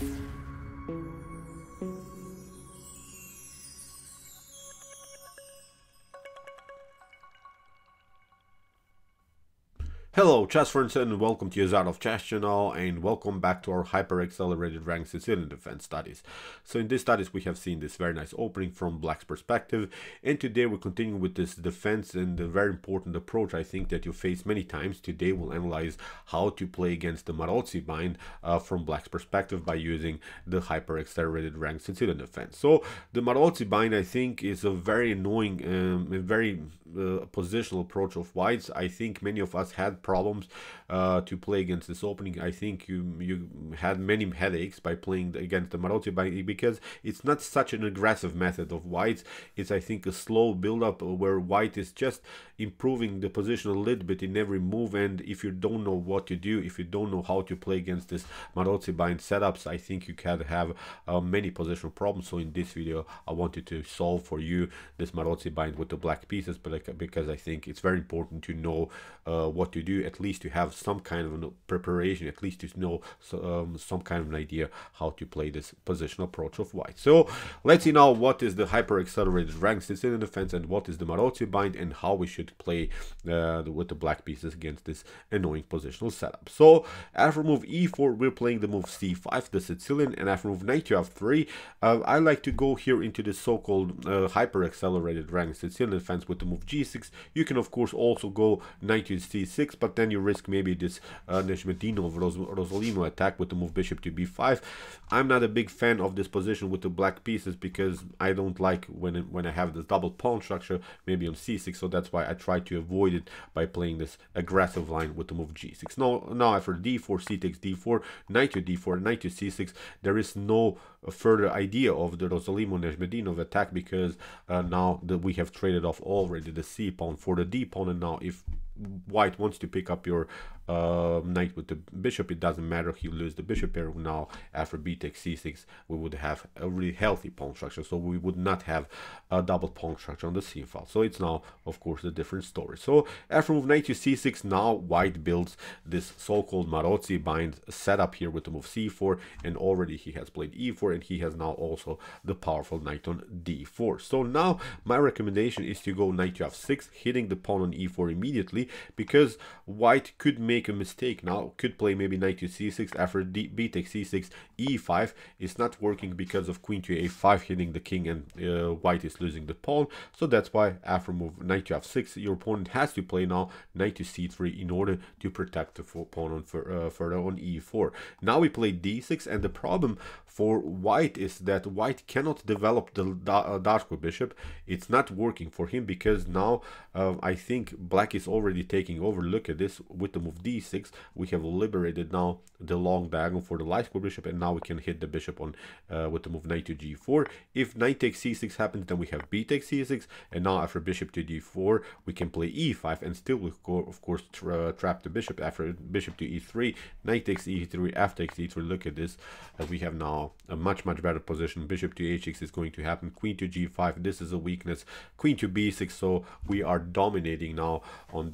Thank you. Hello chess friends and welcome to of Chess channel and welcome back to our hyper accelerated dragon Sicilian defense studies. So in this studies we have seen this very nice opening from black's perspective and today we're continuing with this defense and the very important approach I think that you face many times. Today we'll analyze how to play against the Maróczy bind uh, from black's perspective by using the hyper accelerated dragon Sicilian defense. So the Maróczy bind I think is a very annoying um, very uh, positional approach of whites. I think many of us had problems uh, to play against this opening. I think you you had many headaches by playing against the Maróczy bind because it's not such an aggressive method of whites. It's I think a slow build up where white is just improving the position a little bit in every move. And if you don't know what to do, if you don't know how to play against this Maróczy bind setups, I think you can have uh, many positional problems. So in this video, I wanted to solve for you this Maróczy bind with the black pieces, but because I think it's very important to know uh, what to do at least to have some kind of preparation, at least to know um, some kind of an idea how to play this positional approach of white. So let's see now what is the hyper accelerated dragon Sicilian defense and what is the Maróczy bind and how we should play uh, with the black pieces against this annoying positional setup. So after move e4, we're playing the move c5, the Sicilian, and after move knight to f3, uh, I like to go here into the so-called uh, hyper accelerated dragon Sicilian defense with the move g6. You can of course also go knight to c6, but then you risk maybe this uh, Nezhmetdinov Ros Rossolimo attack with the move bishop to b5. I'm not a big fan of this position with the black pieces because I don't like when it, when I have this double pawn structure maybe on c6 so that's why I try to avoid it by playing this aggressive line with the move g6. Now, now after d4, c takes d4, knight to d4, knight to c6, there is no further idea of the Rossolimo Nezhmetdinov attack because uh, now that we have traded off already the c pawn for the d pawn and now if white wants to pick up your uh, knight with the bishop, it doesn't matter. He lose the bishop pair. Now, after b takes c6, we would have a really healthy pawn structure. So we would not have a double pawn structure on the c file. So it's now, of course, a different story. So after move knight to c6, now white builds this so-called Maróczy bind setup here with the move c4. And already he has played e4 and he has now also the powerful knight on d4. So now my recommendation is to go knight to f6, hitting the pawn on e4 immediately because white could make a mistake now. Could play maybe knight to c6 after d b takes c6, e5. It's not working because of queen to a5 hitting the king and uh, white is losing the pawn. So that's why after move knight to f6, your opponent has to play now knight to c3 in order to protect the pawn on uh, further on e4. Now we play d6 and the problem for white is that white cannot develop the uh, dark bishop. It's not working for him because now uh, I think black is already taking over. Look at this. With the move d6 we have liberated now the long diagonal for the light square bishop and now we can hit the bishop on uh, with the move knight to g4 if knight takes c6 happens then we have b takes c6 and now after bishop to d4 we can play e5 and still we go of course tra uh, trap the bishop. After bishop to e3 knight takes e3 f takes e3 look at this. Uh, we have now a much much better position. Bishop to h6 is going to happen. Queen to g5 this is a weakness. Queen to b6 so we are dominating now on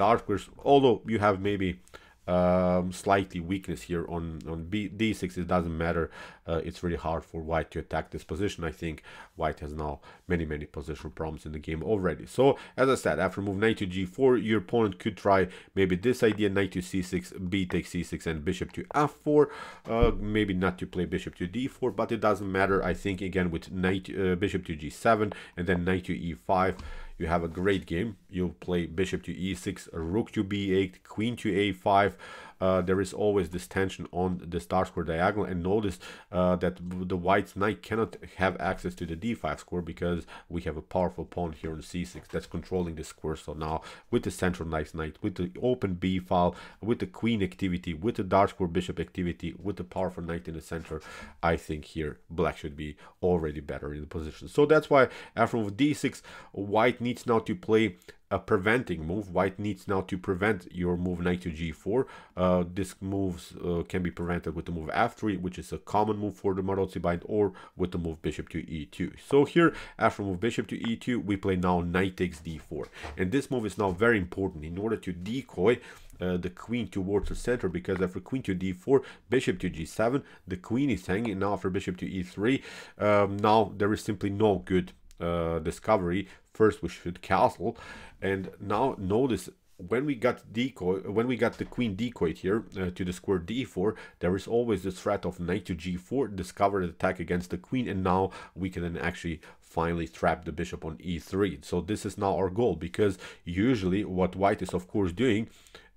although you have maybe um, slightly weakness here on on B, d6 it doesn't matter. Uh, it's really hard for white to attack this position. I think white has now many many positional problems in the game already. So as I said after move knight to g4 your opponent could try maybe this idea knight to c6 b takes c6 and bishop to f4 uh, maybe not to play bishop to d4 but it doesn't matter. I think again with knight uh, bishop to g7 and then knight to e5 you have a great game. You play bishop to e6, rook to b8, queen to a5, uh, there is always this tension on the star square diagonal and notice uh, that the white knight cannot have access to the d5 square because we have a powerful pawn here on c6 that's controlling the square. So now with the central knight knight with the open b file with the queen activity with the dark square bishop activity with the powerful knight in the center i think here black should be already better in the position. So that's why after move d6 white needs now to play a preventing move. White needs now to prevent your move knight to g4. Uh, this moves uh, can be prevented with the move f3, which is a common move for the Maróczy bind, or with the move bishop to e2. So here, after move bishop to e2, we play now knight takes d4. And this move is now very important. In order to decoy uh, the queen towards the center because after queen to d4, bishop to g7, the queen is hanging now after bishop to e3. Um, now there is simply no good uh, discovery. First we should castle. And now notice when we got decoy when we got the queen decoyed here uh, to the square d4 there is always this threat of knight to g4 discovered attack against the queen and now we can then actually finally trap the bishop on e3 so this is now our goal because usually what white is of course doing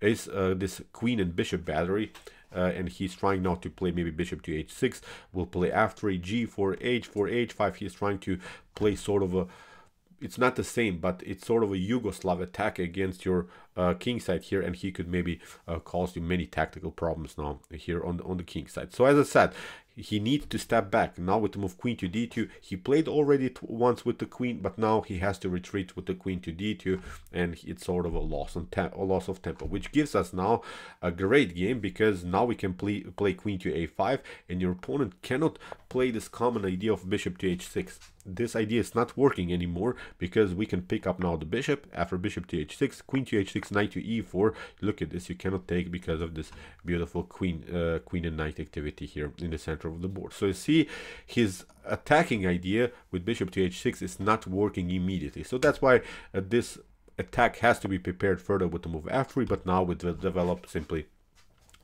is uh, this queen and bishop battery uh, and he's trying now to play maybe bishop to h6 we'll play f3 g4 h4 h5 he's trying to play sort of a it's not the same, but it's sort of a Yugoslav attack against your uh, king side here, and he could maybe uh, cause you many tactical problems now here on the, on the king side. So as I said, he needs to step back. Now with the move queen to d2, he played already once with the queen, but now he has to retreat with the queen to d2, and it's sort of a loss on a loss of tempo, which gives us now a great game because now we can play play queen to a5, and your opponent cannot play this common idea of bishop to h6. This idea is not working anymore because we can pick up now the bishop after bishop to h6, queen to h6, knight to e4. Look at this, you cannot take because of this beautiful queen uh, queen and knight activity here in the center of the board. So you see his attacking idea with bishop to h6 is not working immediately. So that's why uh, this attack has to be prepared further with the move f3, but now we develop simply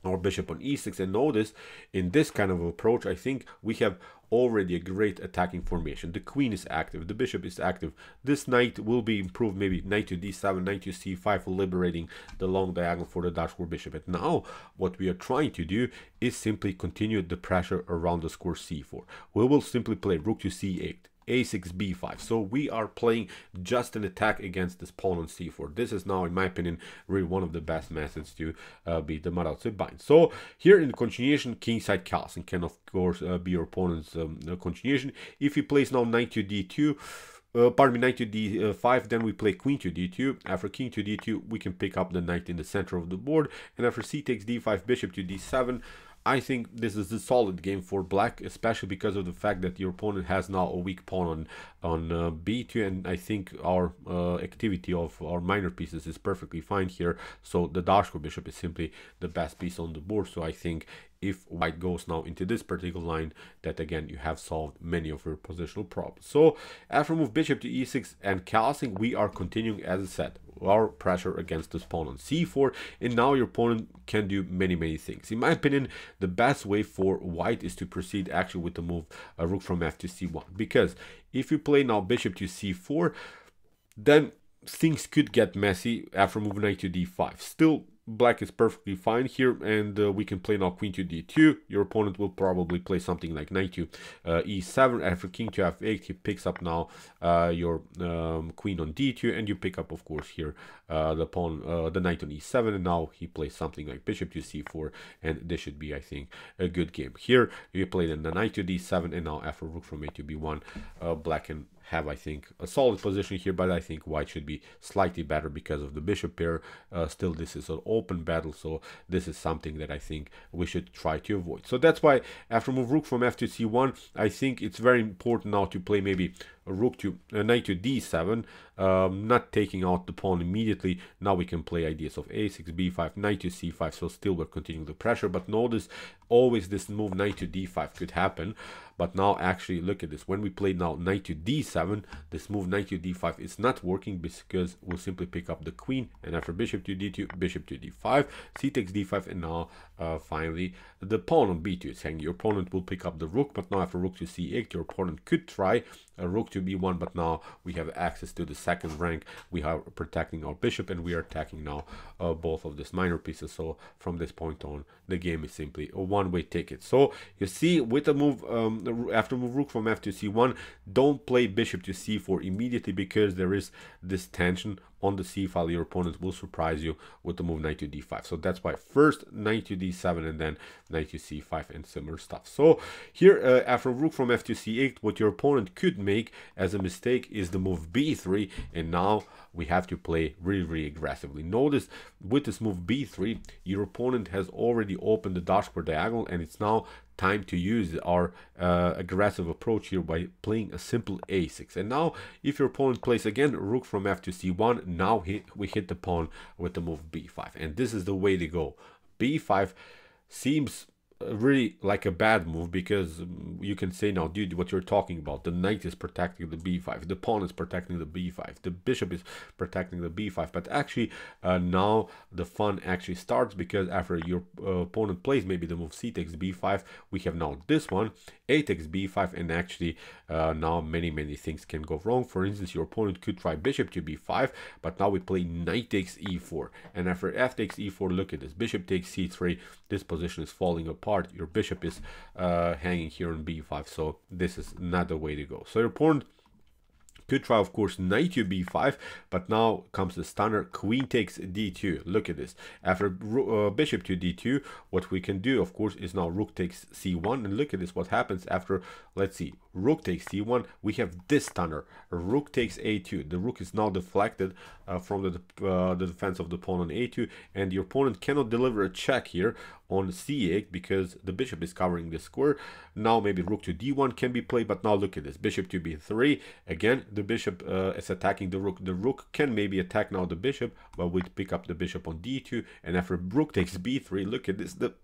our bishop on e6 and notice in this kind of approach I think we have already a great attacking formation. The queen is active the bishop is active. This knight will be improved maybe knight to d7 knight to c5 for liberating the long diagonal for the dark square bishop. And now what we are trying to do is simply continue the pressure around the square c4 we will simply play rook to c8 a6 b5 so we are playing just an attack against this pawn on c4 this is now in my opinion really one of the best methods to uh, beat the Maróczy bind so here in the continuation kingside castling can of course uh, be your opponent's um, continuation if he plays now knight to d2 uh, pardon me, knight to d5, then we play queen to d2. After king to d2, we can pick up the knight in the center of the board. And after c takes d5, bishop to d7, I think this is a solid game for black, especially because of the fact that your opponent has now a weak pawn on on uh, b2, and I think our uh, activity of our minor pieces is perfectly fine here. So the Dashko bishop is simply the best piece on the board. So I think if white goes now into this particular line, that again you have solved many of your positional problems. So after move bishop to e6 and castling, we are continuing as I said our pressure against this pawn on c4 and now your opponent can do many many things in my opinion the best way for white is to proceed actually with the move uh, rook from f to c1 because if you play now bishop to c4 then things could get messy after moving knight to d5 still black is perfectly fine here and uh, we can play now queen to d2 your opponent will probably play something like knight to uh, e7 after king to f8 he picks up now uh, your um, queen on d2 and you pick up of course here uh, the pawn uh, the knight on e7 and now he plays something like bishop to c4 and this should be i think a good game. Here you play then the knight to d7 and now after rook from a to b1 uh, black can have, I think, a solid position here, but I think white should be slightly better because of the bishop pair. Uh, still, this is an open battle, so this is something that I think we should try to avoid. So that's why after move rook from f to c1, I think it's very important now to play maybe rook to a knight to d7 um, not taking out the pawn immediately now we can play ideas of a6 b5 knight to c5 so still we're continuing the pressure but notice always this move knight to d5 could happen but now actually look at this. When we play now knight to d7 this move knight to d5 is not working because we'll simply pick up the queen and after bishop to d2 bishop to d5 c takes d5 and now uh, finally the pawn on b2 is hanging your opponent will pick up the rook but now after rook to c8 your opponent could try a rook to b1 but now we have access to the second rank. We are protecting our bishop and we are attacking now uh, both of these minor pieces. So from this point on the game is simply a one-way ticket. So you see with the move um, after move rook from f to c1 don't play bishop to c4 immediately because there is this tension on the c file your opponent will surprise you with the move knight to d5 so that's why first knight to d7 and then knight to c5 and similar stuff. So here uh, after rook from f to c8 what your opponent could make as a mistake is the move b3 and now we have to play really really aggressively. Notice with this move b3 your opponent has already opened the dashboard diagonal and it's now time to use our uh, aggressive approach here by playing a simple a6 and now if your opponent plays again rook from f to c1 now hit, we hit the pawn with the move b5 and this is the way to go. B5 seems really like a bad move because you can say now dude what you're talking about the knight is protecting the b5 the pawn is protecting the b5 the bishop is protecting the b5 but actually uh, now the fun actually starts because after your uh, opponent plays maybe the move c takes b5 we have now this one a takes b5 and actually uh, now many many things can go wrong. For instance your opponent could try bishop to b5 but now we play knight takes e4 and after f takes e4 look at this. Bishop takes c3 this position is falling apart. Your bishop is uh, hanging here on b5 so this is not the way to go. So your pawn could try of course knight to b5 but now comes the stunner. Queen takes d2 look at this. After uh, bishop to d2 what we can do of course is now rook takes c1 and look at this what happens after let's see rook takes c1 we have this stunner. Rook takes a2 the rook is now deflected uh, from the, uh, the defense of the pawn on a2 and your opponent cannot deliver a check here on c8 because the bishop is covering the square. Now maybe rook to d1 can be played but now look at this. Bishop to b3 again the bishop uh, is attacking the rook. The rook can maybe attack now the bishop but we pick up the bishop on d2 and after rook takes b3 look at this the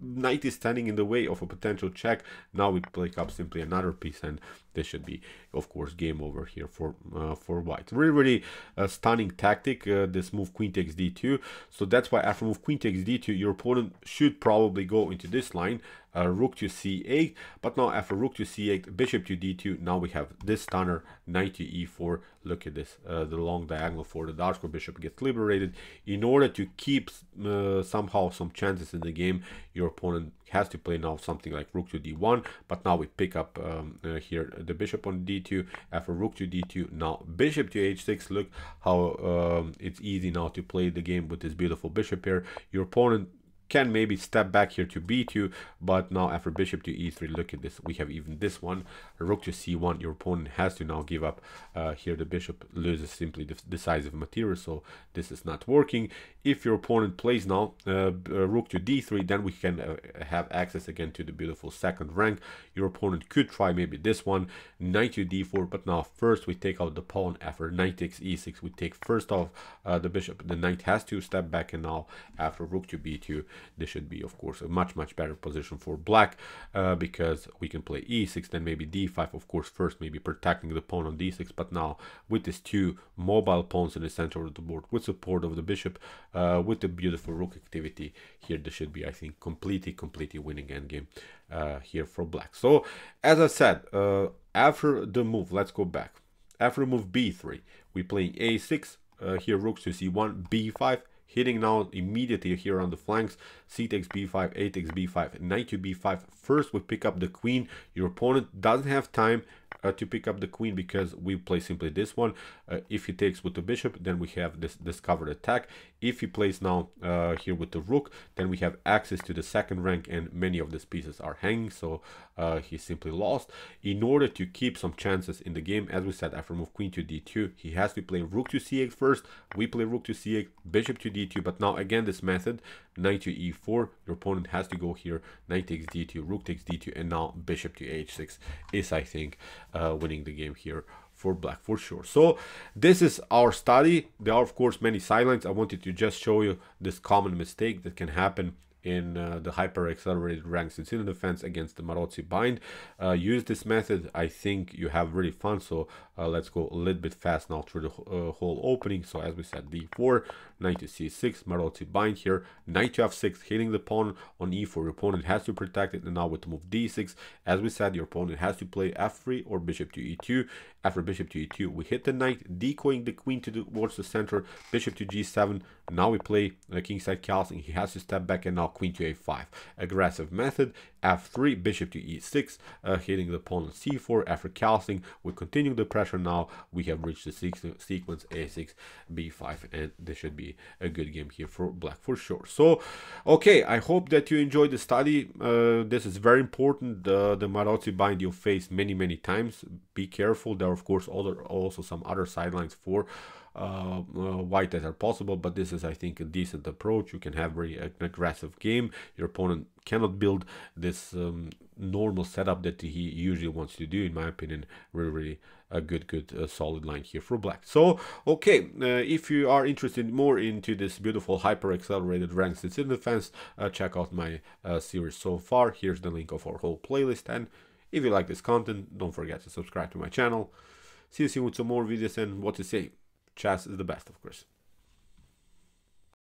knight is standing in the way of a potential check. Now we pick up simply another piece and this should be, of course, game over here for uh, for white. Really, really uh, stunning tactic, uh, this move queen takes d2. So that's why after move queen takes d2, your opponent should probably go into this line, uh, rook to c8. But now after rook to c8, bishop to d2, now we have this stunner, knight to e4. Look at this, uh, the long diagonal for the dark square bishop gets liberated. In order to keep uh, somehow some chances in the game, your opponent has to play now something like rook to d1 but now we pick up um, uh, here the bishop on d2 after rook to d2 now bishop to h6 look how um, it's easy now to play the game with this beautiful bishop here. Your opponent can maybe step back here to b2 but now after bishop to e3 look at this. We have even this one. Rook to c1 your opponent has to now give up. Uh, here the bishop loses simply the decisive material so this is not working. If your opponent plays now uh, uh, rook to d3 then we can uh, have access again to the beautiful second rank. Your opponent could try maybe this one knight to d4 but now first we take out the pawn after knight takes e6 we take first off uh, the bishop. The knight has to step back and now after rook to b2 this should be of course a much much better position for black uh, because we can play e6 then maybe d5 of course first maybe protecting the pawn on d6 but now with these two mobile pawns in the center of the board with support of the bishop uh, with the beautiful rook activity here this should be I think completely completely winning endgame uh, here for black. So as I said uh, after the move let's go back. After move b3 we play a6 uh, here rook to c1 b5 hitting now immediately here on the flanks. C takes b5 a takes b5 knight to b5 first we pick up the queen. Your opponent doesn't have time uh, to pick up the queen because we play simply this one. Uh, if he takes with the bishop, then we have this discovered attack. If he plays now uh, here with the rook, then we have access to the second rank and many of these pieces are hanging, so uh, he simply lost. In order to keep some chances in the game, as we said, after move queen to d2, he has to play rook to c8 first. We play rook to c8, bishop to d2, but now again this method, knight to e4, your opponent has to go here, knight takes d2, rook takes d2, and now bishop to h6 is, I think, uh, winning the game here for black for sure. So this is our study. There are of course many sidelines. I wanted to just show you this common mistake that can happen in uh, the hyper accelerated dragon Sicilian defense against the Maróczy bind. Uh, use this method, I think you have really fun. So uh, let's go a little bit fast now through the uh, whole opening. So as we said, d4, knight to c6, Maróczy bind here, knight to f6, hitting the pawn on e4. Your opponent has to protect it, and now with the move d6, as we said, your opponent has to play f3 or bishop to e2. After bishop to e2, we hit the knight, decoying the queen towards the center, bishop to g7. Now we play uh, kingside castling. He has to step back and now queen to a5. Aggressive method, f3, bishop to e6, uh, hitting the pawn on c4. After castling, we continue the pressure now. We have reached the sequence a6, b5, and this should be a good game here for black for sure. So, okay, I hope that you enjoyed the study. Uh, this is very important. Uh, the Maróczy bind you face many, many times. Be careful. There are, of course, other, also some other sidelines for uh, uh, white as are possible, but this is, I think, a decent approach. You can have very an aggressive game. Your opponent cannot build this um, normal setup that he usually wants to do, in my opinion. Really, really a good, good, uh, solid line here for black. So, okay, uh, if you are interested more into this beautiful hyper accelerated ranks in defense, uh, check out my uh, series so far. Here's the link of our whole playlist. And if you like this content, don't forget to subscribe to my channel. See you soon with some more videos and what to say. Chess is the best, of course.